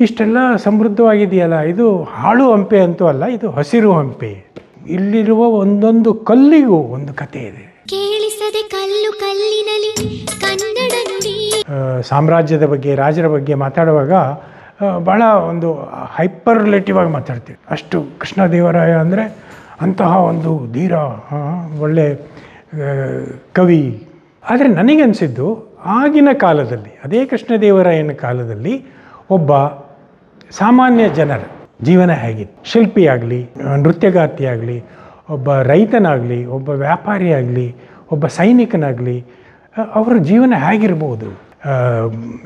ಇಷ್ಟೆಲ್ಲ ಸಮೃದ್ಧವಾಗಿದೆಯಲ್ಲ ಇದು ಹಾಳು ಹಂಪೆ ಅಂತೂ ಅಲ್ಲ ಇದು ಹಸಿರು ಹಂಪೆ. ಇಲ್ಲಿರುವ ಒಂದೊಂದು ಕಲ್ಲಿಗೂ ಒಂದು ಕತೆ ಇದೆ. ಕೇಳಿಸದೆ ಕಲ್ಲು ಕಲ್ಲಿನಲ್ಲಿ ಕನ್ನಡ ನುಡಿ ಸಾಮ್ರಾಜ್ಯದ ಬಗ್ಗೆ ರಾಜರ ಬಗ್ಗೆ ಮಾತಾಡುವಾಗ ಭಾಳ ಒಂದು ಹೈಪರ್ ರಿಲೇಟಿವ್ ಆಗಿ ಮಾತಾಡ್ತೀವಿ. ಅಷ್ಟು ಕೃಷ್ಣದೇವರಾಯ ಅಂದರೆ ಅಂತಹ ಒಂದು ಧೀರ ಒಳ್ಳೆ ಕವಿ. ಆದರೆ ನನಗನ್ಸಿದ್ದು ಆಗಿನ ಕಾಲದಲ್ಲಿ ಅದೇ ಕೃಷ್ಣದೇವರಾಯನ ಕಾಲದಲ್ಲಿ ಒಬ್ಬ ಸಾಮಾನ್ಯ ಜನರ ಜೀವನ ಹೇಗಿತ್ತು ಶಿಲ್ಪಿ ಆಗಲಿ ನೃತ್ಯಗಾತಿ ಆಗಲಿ ಒಬ್ಬ ರೈತನಾಗಲಿ, ಒಬ್ಬ ವ್ಯಾಪಾರಿ ಆಗಲಿ ಒಬ್ಬ ಸೈನಿಕನಾಗಲಿ ಅವರ ಜೀವನ ಹೇಗಿರ್ಬೋದು?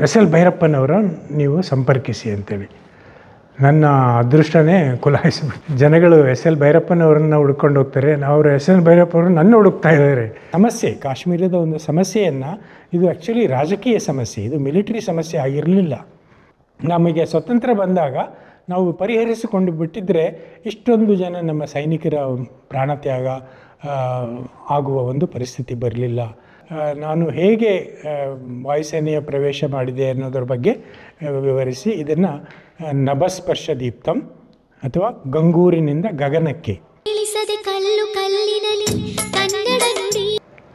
ಎಸ್ ಎಲ್ ಭೈರಪ್ಪನವರ ನೀವು ಸಂಪರ್ಕಿಸಿ ಅಂತೇಳಿ. ನನ್ನ ಅದೃಷ್ಟನೇ ಕುಲಾಯಿಸ್ಬಿಟ್ಟು ಜನಗಳು ಎಸ್ ಎಲ್ ಭೈರಪ್ಪನವರನ್ನ ಹುಡ್ಕೊಂಡು ಹೋಗ್ತಾರೆ. ಅವರು ಎಸ್ ಎಲ್ ಭೈರಪ್ಪನವರು ನನ್ನ ಹುಡುಕ್ತಾ ಇದ್ದಾರೆ. ಸಮಸ್ಯೆ, ಕಾಶ್ಮೀರದ ಒಂದು ಸಮಸ್ಯೆಯನ್ನು, ಇದು ಆ್ಯಕ್ಚುಲಿ ರಾಜಕೀಯ ಸಮಸ್ಯೆ. ಇದು ಮಿಲಿಟರಿ ಸಮಸ್ಯೆ ಆಗಿರಲಿಲ್ಲ. ನಮಗೆ ಸ್ವತಂತ್ರ ಬಂದಾಗ ನಾವು ಪರಿಹರಿಸಿಕೊಂಡು ಬಿಟ್ಟಿದ್ದರೆ ಇಷ್ಟೊಂದು ಜನ ನಮ್ಮ ಸೈನಿಕರ ಪ್ರಾಣತ್ಯಾಗ ಆಗುವ ಒಂದು ಪರಿಸ್ಥಿತಿ ಬರಲಿಲ್ಲ. ನಾನು ಹೇಗೆ ವಾಯುಸೇನೆಯ ಪ್ರವೇಶ ಮಾಡಿದೆ ಅನ್ನೋದ್ರ ಬಗ್ಗೆ ವಿವರಿಸಿ. ಇದನ್ನು ನಭಸ್ಪರ್ಶ ದೀಪ್ತಂ ಅಥವಾ ಗಂಗೂರಿನಿಂದ ಗಗನಕ್ಕೆ.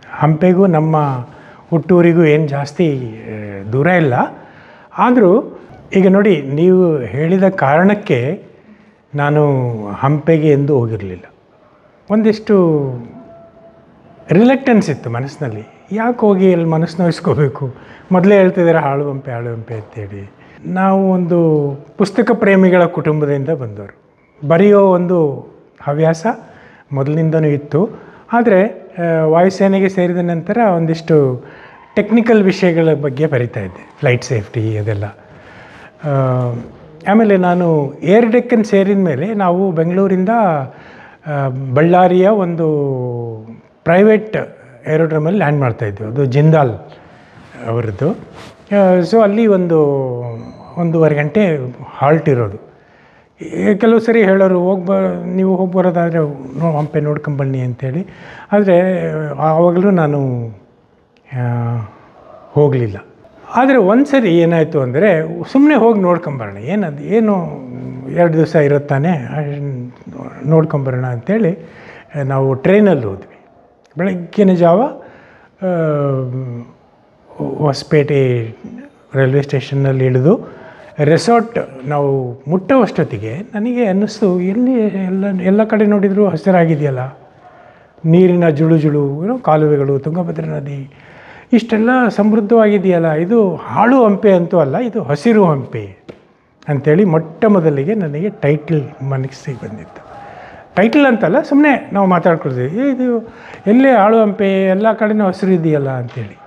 ಹಂಪೆಗೂ ನಮ್ಮ ಹುಟ್ಟೂರಿಗೂ ಏನು ಜಾಸ್ತಿ ದೂರ ಇಲ್ಲ. ಆದರೂ ಈಗ ನೋಡಿ, ನೀವು ಹೇಳಿದ ಕಾರಣಕ್ಕೆ ನಾನು ಹಂಪೆಗೆ ಎಂದು ಹೋಗಿರಲಿಲ್ಲ. ಒಂದಿಷ್ಟು ರಿಲೆಕ್ಟೆನ್ಸ್ ಇತ್ತು ಮನಸ್ಸಿನಲ್ಲಿ. ಯಾಕೆ ಹೋಗಿ ಅಲ್ಲಿ ಮನಸ್ಸು ನೋಯಿಸ್ಕೋಬೇಕು? ಮೊದಲೇ ಹೇಳ್ತಿದ್ದಾರೆ ಹಾಳು ಹಂಪೆ ಹಾಳು ಹಂಪೆ ಅಂತೇಳಿ. ನಾವು ಒಂದು ಪುಸ್ತಕ ಪ್ರೇಮಿಗಳ ಕುಟುಂಬದಿಂದ ಬಂದವರು. ಬರೆಯೋ ಒಂದು ಹವ್ಯಾಸ ಮೊದಲಿನಿಂದನೂ ಇತ್ತು. ಆದರೆ ವಾಯುಸೇನೆಗೆ ಸೇರಿದ ನಂತರ ಒಂದಿಷ್ಟು ಟೆಕ್ನಿಕಲ್ ವಿಷಯಗಳ ಬಗ್ಗೆ ಬರಿತಾ ಇದ್ದೆ. ಫ್ಲೈಟ್ ಸೇಫ್ಟಿ ಅದೆಲ್ಲ. ಆಮೇಲೆ ನಾನು ಏರ್ ಡೆಕ್ಕನ್ ಸೇರಿದ ಮೇಲೆ ನಾವು ಬೆಂಗಳೂರಿಂದ ಬಳ್ಳಾರಿಯ ಒಂದು ಪ್ರೈವೇಟ್ ಏರೋಡ್ರಮಲ್ಲಿ ಲ್ಯಾಂಡ್ ಮಾಡ್ತಾಯಿದ್ವಿ ಅದು ಜಿಂದಾಲ್ ಅವರದ್ದು. ಸೊ ಅಲ್ಲಿ ಒಂದು, ಒಂದೂವರೆ ಗಂಟೆ ಹಾಲ್ಟ್ ಇರೋದು. ಕೆಲವು ಸರಿ ಹೇಳೋರು ಹೋಗಿ ಬ ನೀವು ಹೋಗಿ ಬರೋದಾದರೆ ನೋ, ಹಂಪೆ ನೋಡ್ಕೊಂಬನ್ನಿ ಅಂತೇಳಿ. ಆದರೆ ಆವಾಗಲೂ ನಾನು ಹೋಗಲಿಲ್ಲ. ಆದರೆ ಒಂದು ಸರಿ ಏನಾಯಿತು ಅಂದರೆ ಸುಮ್ಮನೆ ಹೋಗಿ ನೋಡ್ಕೊಂಬರೋಣ. ಏನದು, ಏನು ಎರಡು ದಿವಸ ಇರುತ್ತಾನೆ ನೋಡ್ಕೊಂಬರೋಣ ಅಂಥೇಳಿ ನಾವು ಟ್ರೈನಲ್ಲಿ ಹೋದ್ವಿ. ಬೆಳಗ್ಗಿನ ಜಾವ ಹೊಸಪೇಟೆ ರೈಲ್ವೆ ಸ್ಟೇಷನ್ನಲ್ಲಿ ಇಳಿದು ರೆಸಾರ್ಟ್ ನಾವು ಮುಟ್ಟವಷ್ಟೊತ್ತಿಗೆ ನನಗೆ ಅನ್ನಿಸ್ತು, ಎಲ್ಲಿ ಎಲ್ಲ ಎಲ್ಲ ಕಡೆ ನೋಡಿದರೂ ಹಸಿರಾಗಿದೆಯಲ್ಲ. ನೀರಿನ ಜುಳು ಜುಳು ಏನೋ ಕಾಲುವೆಗಳು, ತುಂಗಭದ್ರಾ ನದಿ ಇಷ್ಟೆಲ್ಲ ಸಮೃದ್ಧವಾಗಿದೆಯಲ್ಲ, ಇದು ಹಾಳು ಹಂಪೆ ಅಂತೂ ಅಲ್ಲ, ಇದು ಹಸಿರು ಹಂಪೆ ಅಂಥೇಳಿ ಮೊಟ್ಟ ಮೊದಲಿಗೆ ನನಗೆ ಟೈಟಲ್ ಮನಸ್ಸಿಗೆ ಬಂದಿತ್ತು. ಟೈಟಲ್ ಅಂತಲ್ಲ ಸುಮ್ಮನೆ ನಾವು ಮಾತಾಡ್ಕೊಳ್ತೀವಿ ಇದು ಎಲ್ಲೇ ಹಾಳು ಹಂಪೆ, ಎಲ್ಲ ಕಡೆನೂ ಹಸಿರು ಇದೆಯಲ್ಲ ಅಂಥೇಳಿ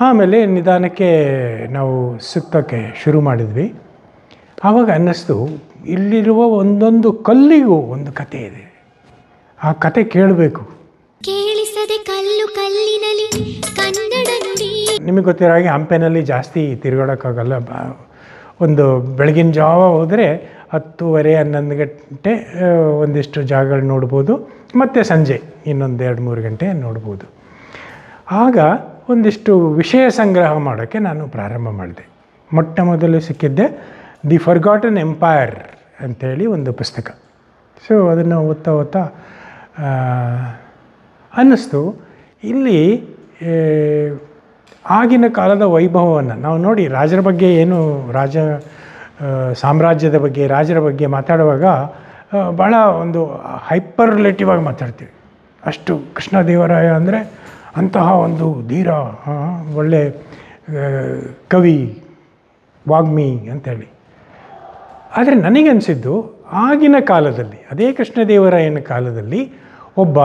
ಆಮೇಲೆ ನಿಧಾನಕ್ಕೆ ನಾವು ಸುತ್ತಕ್ಕೆ ಶುರು ಮಾಡಿದ್ವಿ. ಆವಾಗ ಅನ್ನಿಸ್ತು, ಇಲ್ಲಿರುವ ಒಂದೊಂದು ಕಲ್ಲಿಗೂ ಒಂದು ಕತೆ ಇದೆ. ಆ ಕತೆ ಕೇಳಬೇಕು. ನಿಮಗೆ ಗೊತ್ತಿರೋ ಹಾಗೆ ಹಂಪೆನಲ್ಲಿ ಜಾಸ್ತಿ ತಿರುಗಾಡೋಕ್ಕಾಗಲ್ಲ. ಒಂದು ಬೆಳಗಿನ ಜಾವ ಹೋದರೆ ಹತ್ತುವರೆ, ಹನ್ನೊಂದು ಗಂಟೆ ಒಂದಿಷ್ಟು ಜಾಗಗಳು ನೋಡ್ಬೋದು. ಮತ್ತು ಸಂಜೆ ಇನ್ನೊಂದು ಎರಡು, ಮೂರು ಗಂಟೆ ನೋಡ್ಬೋದು. ಆಗ ಒಂದಿಷ್ಟು ವಿಷಯ ಸಂಗ್ರಹ ಮಾಡೋಕ್ಕೆ ನಾನು ಪ್ರಾರಂಭ ಮಾಡಿದೆ. ಮೊಟ್ಟ ಮೊದಲು ಸಿಕ್ಕಿದ್ದೆ ದಿ ಫರ್ಗಾಟನ್ ಎಂಪೈರ್ ಅಂಥೇಳಿ ಒಂದು ಪುಸ್ತಕ. ಸೊ ಅದನ್ನು ಓದ್ತಾ ಓದ್ತಾ ಅನ್ನಿಸ್ತು. ಇಲ್ಲಿ ಆಗಿನ ಕಾಲದ ವೈಭವವನ್ನು ನಾವು ನೋಡಿ ರಾಜರ ಬಗ್ಗೆ ಏನು ರಾಜ ಸಾಮ್ರಾಜ್ಯದ ಬಗ್ಗೆ, ರಾಜರ ಬಗ್ಗೆ ಮಾತಾಡುವಾಗ ಭಾಳ ಒಂದು ಹೈಪರ್ ರಿಲೇಟಿವ್ ಆಗಿ ಮಾತಾಡ್ತೀವಿ. ಅಷ್ಟು ಕೃಷ್ಣದೇವರಾಯ ಅಂದರೆ ಅಂತಹ ಒಂದು ಧೀರ ಒಳ್ಳೆ ಕವಿ, ವಾಗ್ಮಿ ಅಂತೇಳಿ. ಆದರೆ ನನಗನ್ಸಿದ್ದು ಆಗಿನ ಕಾಲದಲ್ಲಿ, ಅದೇ ಕೃಷ್ಣದೇವರಾಯನ ಕಾಲದಲ್ಲಿ ಒಬ್ಬ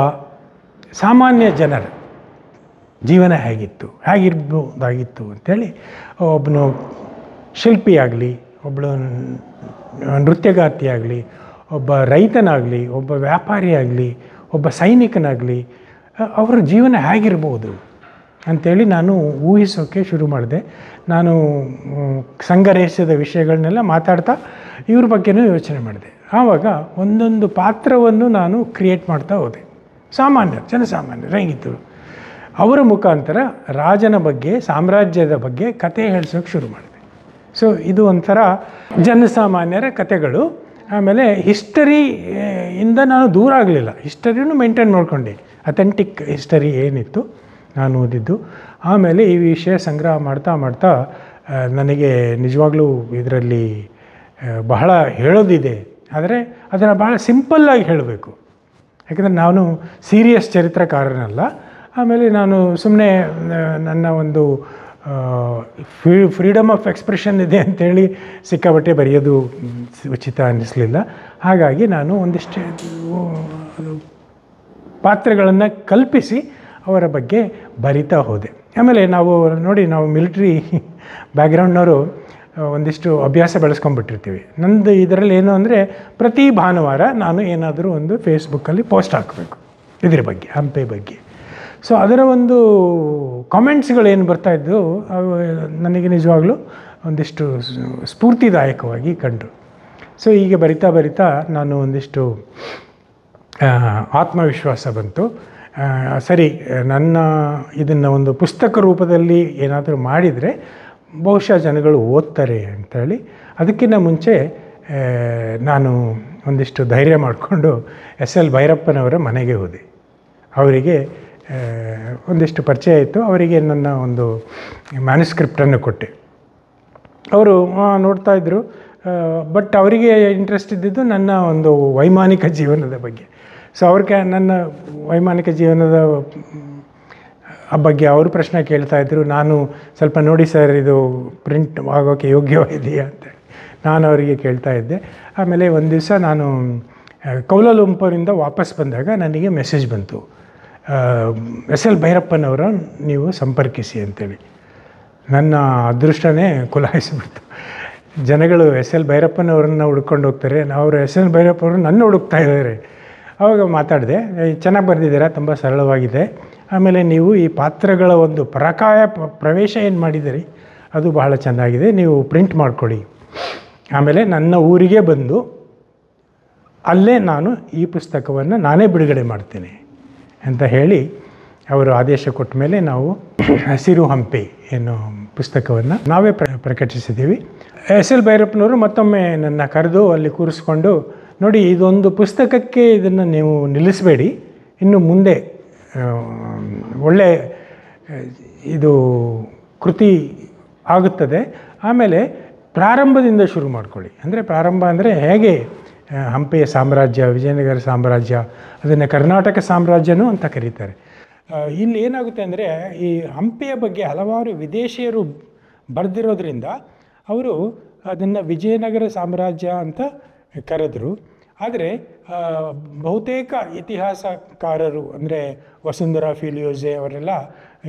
ಸಾಮಾನ್ಯ ಜನರ ಜೀವನ ಹೇಗಿತ್ತು, ಹೇಗಿರ್ಬೋದಾಗಿತ್ತು ಅಂಥೇಳಿ ಒಬ್ಬನು ಶಿಲ್ಪಿ ಆಗಲಿ ಒಬ್ಬಳು ನೃತ್ಯಗಾರ್ತಿಯಾಗಲಿ, ಒಬ್ಬ ರೈತನಾಗಲಿ, ಒಬ್ಬ ವ್ಯಾಪಾರಿ ಆಗಲಿ ಒಬ್ಬ ಸೈನಿಕನಾಗಲಿ ಅವರ ಜೀವನ ಹೇಗಿರ್ಬೋದು ಅಂಥೇಳಿ ನಾನು ಊಹಿಸೋಕ್ಕೆ ಶುರು ಮಾಡಿದೆ. ನಾನು ಸಂಘರಹಸ್ಯದ ವಿಷಯಗಳನ್ನೆಲ್ಲ ಮಾತಾಡ್ತಾ ಇವ್ರ ಬಗ್ಗೆನೂ ಯೋಚನೆ ಮಾಡಿದೆ. ಆವಾಗ ಒಂದೊಂದು ಪಾತ್ರವನ್ನು ನಾನು ಕ್ರಿಯೇಟ್ ಮಾಡ್ತಾ ಹೋದೆ. ಸಾಮಾನ್ಯ ಜನಸಾಮಾನ್ಯರು ಹೇಗಿತ್ತು ಅವರ ಮುಖಾಂತರ ರಾಜನ ಬಗ್ಗೆ, ಸಾಮ್ರಾಜ್ಯದ ಬಗ್ಗೆ ಕತೆ ಹೇಳಿಸೋಕೆ ಶುರು ಮಾಡಿದೆ. ಸೊ ಇದು ಒಂಥರ ಜನಸಾಮಾನ್ಯರ ಕತೆಗಳು. ಆಮೇಲೆ ಹಿಸ್ಟರಿ ಇಂದ ನಾನು ದೂರ ಆಗಲಿಲ್ಲ. ಹಿಸ್ಟರಿನೂ ಮೇಂಟೈನ್ ಮಾಡ್ಕೊಂಡೆ. ಅಥೆಂಟಿಕ್ ಹಿಸ್ಟರಿ ಏನಿತ್ತು ನಾನು ಓದಿದ್ದು. ಆಮೇಲೆ ಈ ವಿಷಯ ಸಂಗ್ರಹ ಮಾಡ್ತಾ ಮಾಡ್ತಾ ನನಗೆ ನಿಜವಾಗ್ಲೂ ಇದರಲ್ಲಿ ಬಹಳ ಹೇಳೋದಿದೆ. ಆದರೆ ಅದನ್ನು ಭಾಳ ಸಿಂಪಲ್ಲಾಗಿ ಹೇಳಬೇಕು. ಯಾಕಂದರೆ ನಾನು ಸೀರಿಯಸ್ ಚರಿತ್ರಕಾರನಲ್ಲ. ಆಮೇಲೆ ನಾನು ಸುಮ್ಮನೆ ನನ್ನ ಒಂದು ಫ್ರೀ, ಫ್ರೀಡಮ್ ಆಫ್ ಎಕ್ಸ್ಪ್ರೆಷನ್ ಇದೆ ಅಂತೇಳಿ ಸಿಕ್ಕಾಬಟ್ಟೆ ಬರೆಯೋದು ಉಚಿತ ಅನ್ನಿಸ್ಲಿಲ್ಲ. ಹಾಗಾಗಿ ನಾನು ಒಂದಿಷ್ಟು ಪಾತ್ರಗಳನ್ನು ಕಲ್ಪಿಸಿ ಅವರ ಬಗ್ಗೆ ಬರಿತಾ ಹೋದೆ. ಆಮೇಲೆ ನಾವು ನೋಡಿ, ನಾವು ಮಿಲಿಟ್ರಿ ಬ್ಯಾಕ್ಗ್ರೌಂಡ್ನವರು ಒಂದಿಷ್ಟು ಅಭ್ಯಾಸ ಬೆಳೆಸ್ಕೊಂಡ್ಬಿಟ್ಟಿರ್ತೀವಿ. ನಂದು ಇದರಲ್ಲಿ ಏನು ಅಂದರೆ, ಪ್ರತಿ ಭಾನುವಾರ ನಾನು ಏನಾದರೂ ಒಂದು ಫೇಸ್ಬುಕ್ಕಲ್ಲಿ ಪೋಸ್ಟ್ ಹಾಕಬೇಕು, ಇದ್ರ ಬಗ್ಗೆ, ಹಂಪೆ ಬಗ್ಗೆ. ಸೊ ಅದರ ಒಂದು ಕಾಮೆಂಟ್ಸ್ಗಳೇನು ಬರ್ತಾಯಿದ್ದು ಅವು ನನಗೆ ನಿಜವಾಗ್ಲೂ ಒಂದಿಷ್ಟು ಸ್ಫೂರ್ತಿದಾಯಕವಾಗಿ ಕಂಡರು. ಸೊ ಹೀಗೆ ಬರಿತಾ ಬರಿತಾ ನಾನು ಒಂದಿಷ್ಟು ಆತ್ಮವಿಶ್ವಾಸ ಬಂತು. ಸರಿ, ನನ್ನ ಇದನ್ನು ಒಂದು ಪುಸ್ತಕ ರೂಪದಲ್ಲಿ ಏನಾದರೂ ಮಾಡಿದರೆ ಬಹುಶಃ ಜನಗಳು ಓದ್ತಾರೆ ಅಂಥೇಳಿ ಅದಕ್ಕಿಂತ ಮುಂಚೆ ನಾನು ಒಂದಿಷ್ಟು ಧೈರ್ಯ ಮಾಡಿಕೊಂಡು ಎಸ್ ಎಲ್ ಭೈರಪ್ಪನವರ ಮನೆಗೆ ಹೋದೆ. ಅವರಿಗೆ ಒಂದಿಷ್ಟು ಪರಿಚಯ ಇತ್ತು. ಅವರಿಗೆ ನನ್ನ ಒಂದು ಮ್ಯಾನುಸ್ಕ್ರಿಪ್ಟನ್ನು ಕೊಟ್ಟೆ. ಅವರು ನೋಡ್ತಾ ಇದ್ದರು ಬಟ್ ಅವರಿಗೆ ಇಂಟ್ರೆಸ್ಟ್ ಇದ್ದಿದ್ದು ನನ್ನ ಒಂದು ವೈಮಾನಿಕ ಜೀವನದ ಬಗ್ಗೆ. ಸೊ ಅವ್ರಿಗೆ ನನ್ನ ವೈಮಾನಿಕ ಜೀವನದ ಬಗ್ಗೆ ಅವರು ಪ್ರಶ್ನೆ ಕೇಳ್ತಾ ಇದ್ದರು ನಾನು ಸ್ವಲ್ಪ ನೋಡಿ ಸರ್ ಇದು ಪ್ರಿಂಟ್ ಆಗೋಕ್ಕೆ ಯೋಗ್ಯವಾಗಿದೆಯಾ ಅಂತ ನಾನು ಅವರಿಗೆ ಕೇಳ್ತಾ ಇದ್ದೆ. ಆಮೇಲೆ ಒಂದು ದಿವಸ ನಾನು ಕೌಲಾಲಂಪುರಿಂದ ವಾಪಸ್ ಬಂದಾಗ ನನಗೆ ಮೆಸೇಜ್ ಬಂತು. ಎಸ್ ಎಲ್ ಭೈರಪ್ಪನವರ ನೀವು ಸಂಪರ್ಕಿಸಿ ಅಂತೇಳಿ. ನನ್ನ ಅದೃಷ್ಟನೇ ಕುಲಾಯಿಸಿಬಿಡ್ತು. ಜನಗಳು ಎಸ್ ಎಲ್ ಭೈರಪ್ಪನವ್ರನ್ನ ಹುಡ್ಕೊಂಡು ಹೋಗ್ತಾರೆ. ಅವರು ಎಸ್ ಎಲ್ ಭೈರಪ್ಪನವರು ನನ್ನ ಹುಡುಕ್ತಾ ಇದ್ದಾರೆ. ಅವಾಗ ಮಾತಾಡಿದೆ ಚೆನ್ನಾಗಿ ಬರೆದಿದ್ದೀರಾ? ತುಂಬ ಸರಳವಾಗಿದೆ. ಆಮೇಲೆ ನೀವು ಈ ಪಾತ್ರಗಳ ಒಂದು ಪರಕಾಯ ಪ್ರವೇಶ ಏನು ಮಾಡಿದ್ದೀರಿ? ಅದು ಬಹಳ ಚೆನ್ನಾಗಿದೆ. ನೀವು ಪ್ರಿಂಟ್ ಮಾಡಿಕೊಡಿ ಆಮೇಲೆ ನನ್ನ ಊರಿಗೆ ಬಂದು ಅಲ್ಲೇ ನಾನು ಈ ಪುಸ್ತಕವನ್ನು ನಾನೇ ಬಿಡುಗಡೆ ಮಾಡ್ತೇನೆ. ಅಂತ ಹೇಳಿ ಅವರು ಆದೇಶ ಕೊಟ್ಟ ಮೇಲೆ ನಾವು ಹಸಿರು ಹಂಪಿ ಏನು ಪುಸ್ತಕವನ್ನು ನಾವೇ ಪ್ರ, ಪ್ರಕಟಿಸಿದ್ದೀವಿ. ಎಸ್ ಎಲ್ ಭೈರಪ್ಪನವರು ಮತ್ತೊಮ್ಮೆ ನನ್ನ ಕರೆದು ಅಲ್ಲಿ ಕೂರಿಸ್ಕೊಂಡು, ನೋಡಿ ಇದೊಂದು ಪುಸ್ತಕಕ್ಕೆ ಇದನ್ನು ನೀವು ನಿಲ್ಲಿಸಬೇಡಿ. ಇನ್ನು ಮುಂದೆ ಒಳ್ಳೆ, ಇದು ಕೃತಿ ಆಗುತ್ತದೆ. ಆಮೇಲೆ ಪ್ರಾರಂಭದಿಂದ ಶುರು ಮಾಡ್ಕೊಳ್ಳಿ. ಅಂದರೆ ಪ್ರಾರಂಭ ಅಂದರೆ ಹೇಗೆ ಹಂಪೆಯ ಸಾಮ್ರಾಜ್ಯ, ವಿಜಯನಗರ ಸಾಮ್ರಾಜ್ಯ, ಅದನ್ನು ಕರ್ನಾಟಕ ಸಾಮ್ರಾಜ್ಯನೂ ಅಂತ ಕರೀತಾರೆ. ಇಲ್ಲಿ ಏನಾಗುತ್ತೆ ಅಂದರೆ ಈ ಹಂಪೆಯ ಬಗ್ಗೆ ಹಲವಾರು ವಿದೇಶಿಯರು ಬರೆದಿರೋದ್ರಿಂದ ಅವರು ಅದನ್ನು ವಿಜಯನಗರ ಸಾಮ್ರಾಜ್ಯ ಅಂತ ಕರೆದರು. ಆದರೆ ಬಹುತೇಕ ಇತಿಹಾಸಕಾರರು ಅಂದರೆ ವಸುಂಧರಾ ಫಿಲಿಯೋಜೆ ಅವರೆಲ್ಲ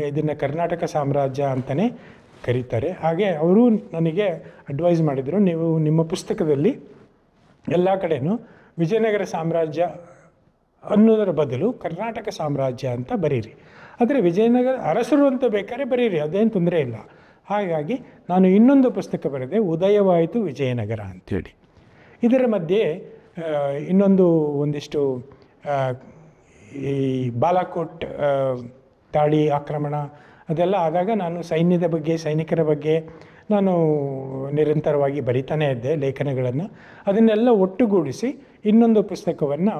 ಇದನ್ನು ಕರ್ನಾಟಕ ಸಾಮ್ರಾಜ್ಯ ಅಂತಲೇ ಕರೀತಾರೆ. ಹಾಗೆ ಅವರು ನನಗೆ ಅಡ್ವೈಸ್ ಮಾಡಿದರು, ನೀವು ನಿಮ್ಮ ಪುಸ್ತಕದಲ್ಲಿ ಎಲ್ಲ ಕಡೆಯೂ ವಿಜಯನಗರ ಸಾಮ್ರಾಜ್ಯ ಅನ್ನೋದರ ಬದಲು ಕರ್ನಾಟಕ ಸಾಮ್ರಾಜ್ಯ ಅಂತ ಬರೀರಿ. ಆದರೆ ವಿಜಯನಗರ ಅರಸರು ಅಂತ ಬೇಕಾದ್ರೆ ಬರೀರಿ, ಅದೇನು ತೊಂದರೆ ಇಲ್ಲ. ಹಾಗಾಗಿ ನಾನು ಇನ್ನೊಂದು ಪುಸ್ತಕ ಬರೆದೆ, ಉದಯವಾಯಿತು ವಿಜಯನಗರ ಅಂಥೇಳಿ ಇದರ ಮಧ್ಯೆ ಇನ್ನೊಂದು ಒಂದಿಷ್ಟು ಈ ಬಾಲಾಕೋಟ್ ತಾಳಿ ಆಕ್ರಮಣ ಅದೆಲ್ಲ ಆದಾಗ ನಾನು ಸೈನ್ಯದ ಬಗ್ಗೆ, ಸೈನಿಕರ ಬಗ್ಗೆ ನಾನು ನಿರಂತರವಾಗಿ ಬರಿತಾನೆ ಇದ್ದೆ ಲೇಖನಗಳನ್ನು. ಅದನ್ನೆಲ್ಲ ಒಟ್ಟುಗೂಡಿಸಿ ಇನ್ನೊಂದು ಪುಸ್ತಕವನ್ನು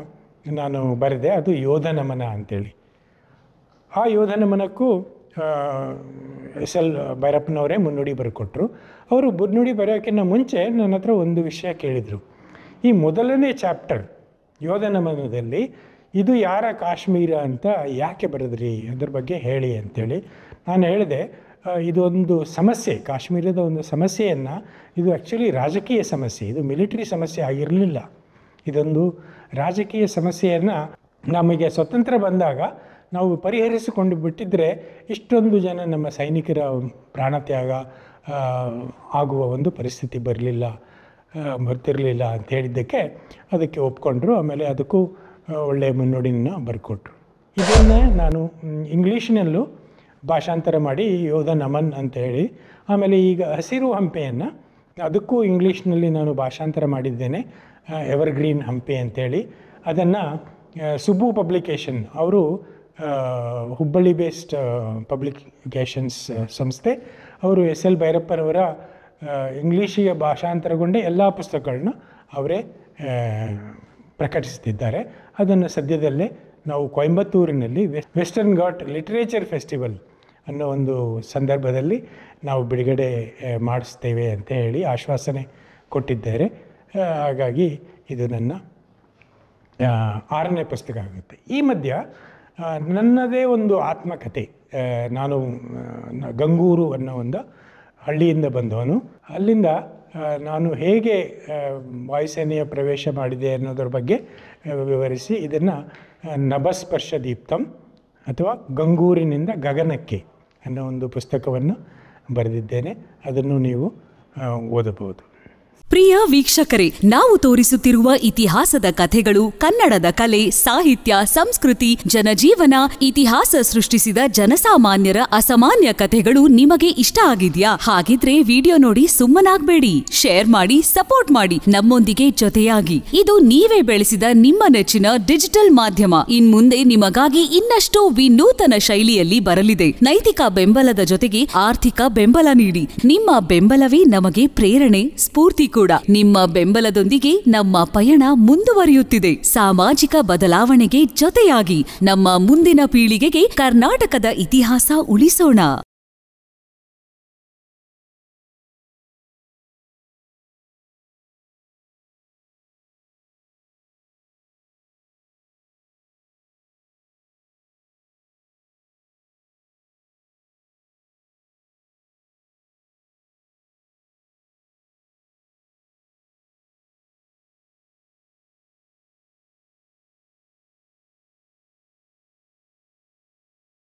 ನಾನು ಬರೆದೆ, ಅದು ಯೋಧನಮನ ಅಂತೇಳಿ. ಆ ಯೋಧ ನಮನಕ್ಕೂ ಎಸ್ ಎಲ್ ಭೈರಪ್ಪನವರೇ ಮುನ್ನುಡಿ ಬರ್ಕೊಟ್ರು. ಅವರು ಮುನ್ನುಡಿ ಬರೆಯೋಕ್ಕಿಂತ ಮುಂಚೆ ನನ್ನ ಹತ್ರ ಒಂದು ವಿಷಯ ಕೇಳಿದರು. ಈ ಮೊದಲನೇ ಚಾಪ್ಟರ್ ಯೋಧನಮನದಲ್ಲಿ ಇದು ಯಾರ ಕಾಶ್ಮೀರ ಅಂತ ಯಾಕೆ ಬರೆದ್ರಿ? ಅದ್ರ ಬಗ್ಗೆ ಹೇಳಿ ಅಂತೇಳಿ. ನಾನು ಹೇಳಿದೆ ಇದೊಂದು ಸಮಸ್ಯೆ, ಕಾಶ್ಮೀರದ ಒಂದು ಸಮಸ್ಯೆಯನ್ನು ಇದು ಆ್ಯಕ್ಚುಲಿ ರಾಜಕೀಯ ಸಮಸ್ಯೆ, ಇದು ಮಿಲಿಟರಿ ಸಮಸ್ಯೆ ಆಗಿರಲಿಲ್ಲ. ಇದೊಂದು ರಾಜಕೀಯ ಸಮಸ್ಯೆಯನ್ನು ನಮಗೆ ಸ್ವತಂತ್ರ ಬಂದಾಗ ನಾವು ಪರಿಹರಿಸಿಕೊಂಡು ಬಿಟ್ಟಿದ್ದರೆ ಇಷ್ಟೊಂದು ಜನ ನಮ್ಮ ಸೈನಿಕರ ಪ್ರಾಣತ್ಯಾಗ ಆಗುವ ಒಂದು ಪರಿಸ್ಥಿತಿ ಬರಲಿಲ್ಲ ಬರ್ತಿರಲಿಲ್ಲ ಅಂತ ಹೇಳಿದ್ದಕ್ಕೆ ಅದಕ್ಕೆ ಒಪ್ಕೊಂಡ್ರು. ಆಮೇಲೆ ಅದಕ್ಕೂ ಒಳ್ಳೆಯ ಮುನ್ನುಡಿನ ಬರ್ಕೊಟ್ರು. ಇದನ್ನೇ ನಾನು ಇಂಗ್ಲೀಷ್ನಲ್ಲೂ ಭಾಷಾಂತರ ಮಾಡಿ ಯೋಧ ನಮನ್ ಅಂತ ಹೇಳಿ. ಆಮೇಲೆ ಈಗ ಹಸಿರು ಹಂಪೆಯನ್ನು, ಅದಕ್ಕೂ ಇಂಗ್ಲೀಷ್ನಲ್ಲಿ ನಾನು ಭಾಷಾಂತರ ಮಾಡಿದ್ದೇನೆ. ಎವರ್ಗ್ರೀನ್ ಹಂಪೆ ಅಂತೇಳಿ ಅದನ್ನು ಸುಬ್ಬು ಪಬ್ಲಿಕೇಶನ್ ಅವರು ಹುಬ್ಬಳ್ಳಿ ಬೇಸ್ಡ್ ಪಬ್ಲಿಕೇಶನ್ಸ್ ಸಂಸ್ಥೆ, ಅವರು ಎಸ್ ಎಲ್ ಭೈರಪ್ಪನವರ ಇಂಗ್ಲೀಷಿಗೆ ಭಾಷಾಂತರಗೊಂಡ ಎಲ್ಲ ಪುಸ್ತಕಗಳನ್ನ ಅವರೇ ಪ್ರಕಟಿಸ್ತಿದ್ದಾರೆ. ಅದನ್ನು ಸದ್ಯದಲ್ಲೇ ನಾವು ಕೊಯಂಬತ್ತೂರಿನಲ್ಲಿ west western ghat literature festival ಅನ್ನೋ ಒಂದು ಸಂದರ್ಭದಲ್ಲಿ ನಾವು ಬಿಡುಗಡೆ ಮಾಡಿಸ್ತೇವೆ ಅಂತ ಹೇಳಿ ಆಶ್ವಾಸನೆ ಕೊಟ್ಟಿದ್ದಾರೆ. ಹಾಗಾಗಿ ಇದು ನನ್ನ ಆರನೇ ಪುಸ್ತಕ ಆಗುತ್ತೆ. ಈ ಮಧ್ಯ ನನ್ನದೇ ಒಂದು ಆತ್ಮಕಥೆ ನಾನು ಗಂಗೂರು ಅನ್ನೋ ಒಂದು ಹಳ್ಳಿಯಿಂದ ಬಂದವನು. ಅಲ್ಲಿಂದ ನಾನು ಹೇಗೆ ವಾಯುಸೇನೆಯ ಪ್ರವೇಶ ಮಾಡಿದೆ ಅನ್ನೋದ್ರ ಬಗ್ಗೆ ವಿವರಿಸಿ ಇದನ್ನು ನಭಸ್ಪರ್ಶ ದೀಪ್ತಂ ಅಥವಾ ಗಂಗೂರಿನಿಂದ ಗಗನಕ್ಕೆ ಅನ್ನೋ ಒಂದು ಪುಸ್ತಕವನ್ನು ಬರೆದಿದ್ದೇನೆ. ಅದನ್ನು ನೀವು ಓದಬಹುದು. ಪ್ರಿಯ ವೀಕ್ಷಕರೇ, ನಾವು ತೋರಿಸುತ್ತಿರುವ ಇತಿಹಾಸದ ಕಥೆಗಳು, ಕನ್ನಡದ ಕಲೆ, ಸಾಹಿತ್ಯ, ಸಂಸ್ಕೃತಿ, ಜನಜೀವನ, ಇತಿಹಾಸ ಸೃಷ್ಟಿಸಿದ ಜನಸಾಮಾನ್ಯರ ಅಸಾಮಾನ್ಯ ಕಥೆಗಳು ನಿಮಗೆ ಇಷ್ಟ ಆಗಿದ್ಯಾ? ಹಾಗಿದ್ರೆ ವಿಡಿಯೋ ನೋಡಿ ಸುಮ್ಮನಾಗ್ಬೇಡಿ. ಶೇರ್ ಮಾಡಿ, ಸಪೋರ್ಟ್ ಮಾಡಿ. ನಮ್ಮೊಂದಿಗೆ ಜೊತೆಯಾಗಿ. ಇದು ನೀವೇ ಬೆಳೆಸಿದ ನಿಮ್ಮ ನೆಚ್ಚಿನ ಡಿಜಿಟಲ್ ಮಾಧ್ಯಮ. ಇನ್ಮುಂದೆ ನಿಮಗಾಗಿ ಇನ್ನಷ್ಟು ವಿನೂತನ ಶೈಲಿಯಲ್ಲಿ ಬರಲಿದೆ. ನೈತಿಕ ಬೆಂಬಲದ ಜೊತೆಗೆ ಆರ್ಥಿಕ ಬೆಂಬಲ ನೀಡಿ. ನಿಮ್ಮ ಬೆಂಬಲವೇ ನಮಗೆ ಪ್ರೇರಣೆ, ಸ್ಫೂರ್ತಿ ಕೂಡ ನಿಮ್ಮ ಬೆಂಬಲದೊಂದಿಗೆ ನಮ್ಮ ಪಯಣ ಮುಂದುವರಿಯುತ್ತಿದೆ. ಸಾಮಾಜಿಕ ಬದಲಾವಣೆಗೆ ಜೊತೆಯಾಗಿ ನಮ್ಮ ಮುಂದಿನ ಪೀಳಿಗೆಗೆ ಕರ್ನಾಟಕದ ಇತಿಹಾಸ ಉಳಿಸೋಣ.